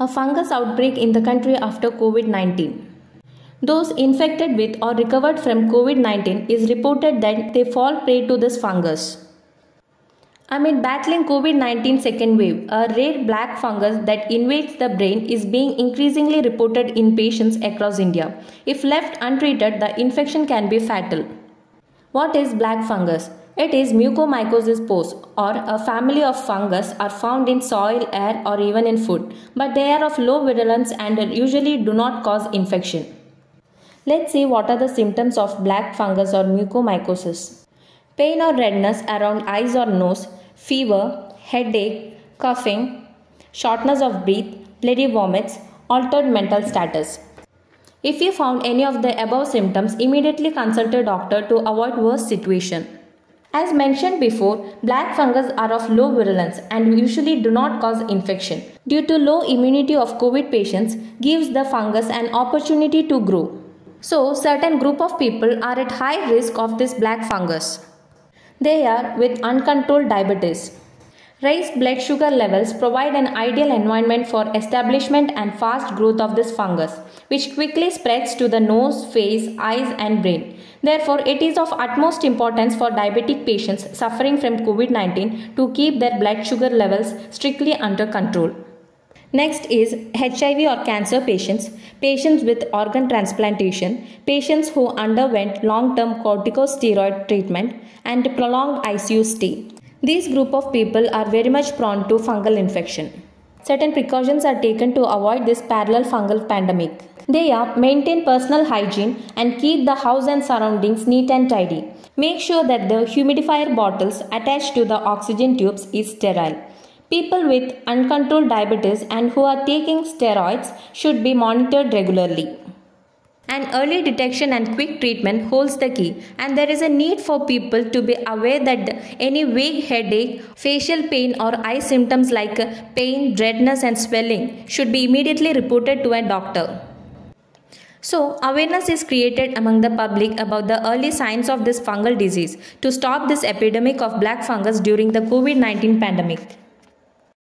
a fungus outbreak in the country after COVID 19. Those infected with or recovered from COVID 19 is reported that they fall prey to this fungus. Amid battling COVID 19 second wave, a rare black fungus that invades the brain is being increasingly reported in patients across India. If left untreated, the infection can be fatal. What is black fungus? It is mucormycosis spores or a family of fungus are found in soil, air or even in food, but they are of low virulence and usually do not cause infection. Let's see what are the symptoms of black fungus or mucormycosis. Pain or redness around eyes or nose, fever, headache, coughing, shortness of breath, bloody vomits, altered mental status. If you found any of the above symptoms, immediately consult a doctor to avoid worse situation. As mentioned before, black fungus are of low virulence and usually do not cause infection. Due to low immunity of COVID patients gives the fungus an opportunity to grow. So, certain group of people are at high risk of this black fungus. They are with uncontrolled diabetes. Raised blood sugar levels provide an ideal environment for establishment and fast growth of this fungus, which quickly spreads to the nose, face, eyes and brain. Therefore, it is of utmost importance for diabetic patients suffering from COVID-19 to keep their blood sugar levels strictly under control. Next is HIV or cancer patients, patients with organ transplantation, patients who underwent long-term corticosteroid treatment and prolonged ICU stay. These group of people are very much prone to fungal infection. Certain precautions are taken to avoid this parallel fungal pandemic. They are maintain personal hygiene and keep the house and surroundings neat and tidy. Make sure that the humidifier bottles attached to the oxygen tubes is sterile. People with uncontrolled diabetes and who are taking steroids should be monitored regularly. An early detection and quick treatment holds the key, and there is a need for people to be aware that any vague headache, facial pain, or eye symptoms like pain, redness, and swelling should be immediately reported to a doctor. So, awareness is created among the public about the early signs of this fungal disease to stop this epidemic of black fungus during the COVID 19 pandemic.